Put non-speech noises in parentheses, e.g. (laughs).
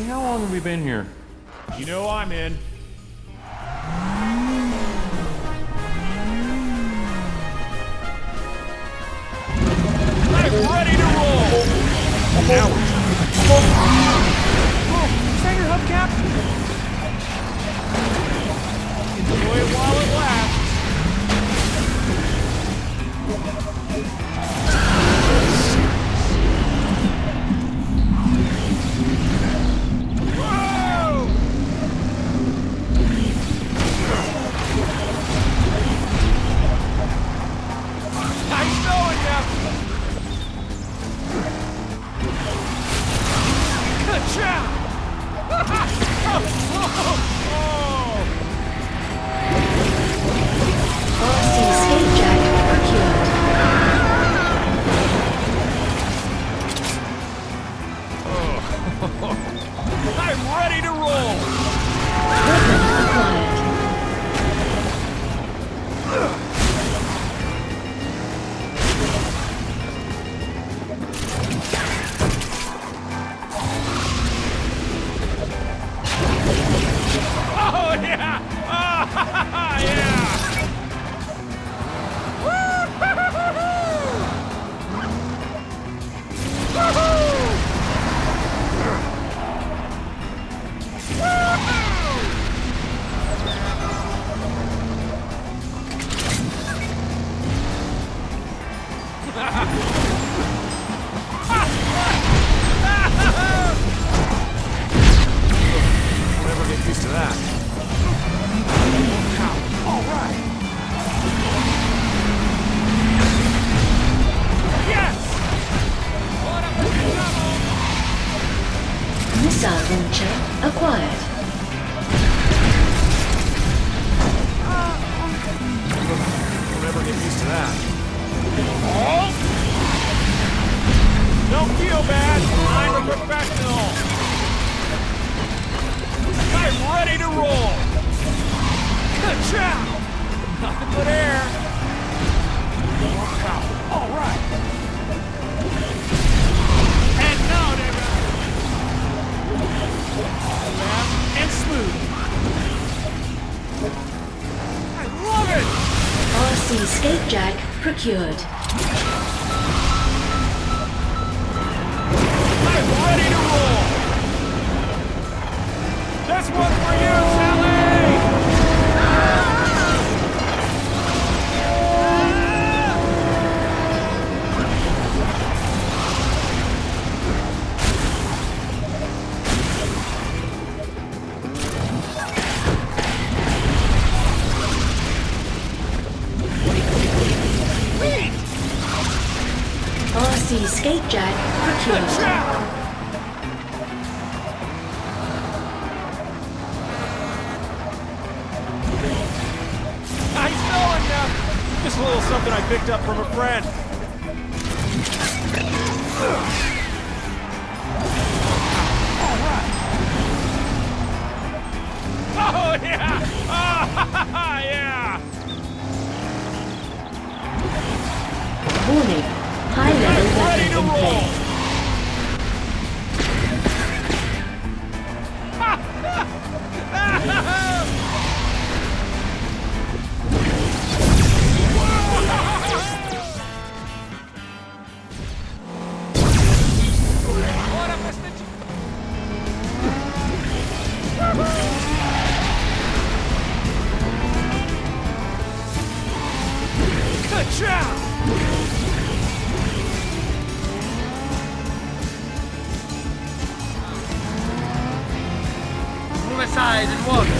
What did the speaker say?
Hey, how long have we been here? You know I'm in. I'm ready to roll! Now oh, Is that your hubcap? (laughs) Oh. (laughs) I'm ready to Missile launcher acquired. I'll never get used to that. Oh! Don't feel bad. I'm a professional. I'm ready to roll. Good job. Nothing but air. Skate jack procured. Skate jack procured. job! Nice knowing ya! Just a little something I picked up from a friend. Oh yeah! Oh (laughs) yeah! Warning. Weapon to roll! Aside and watch.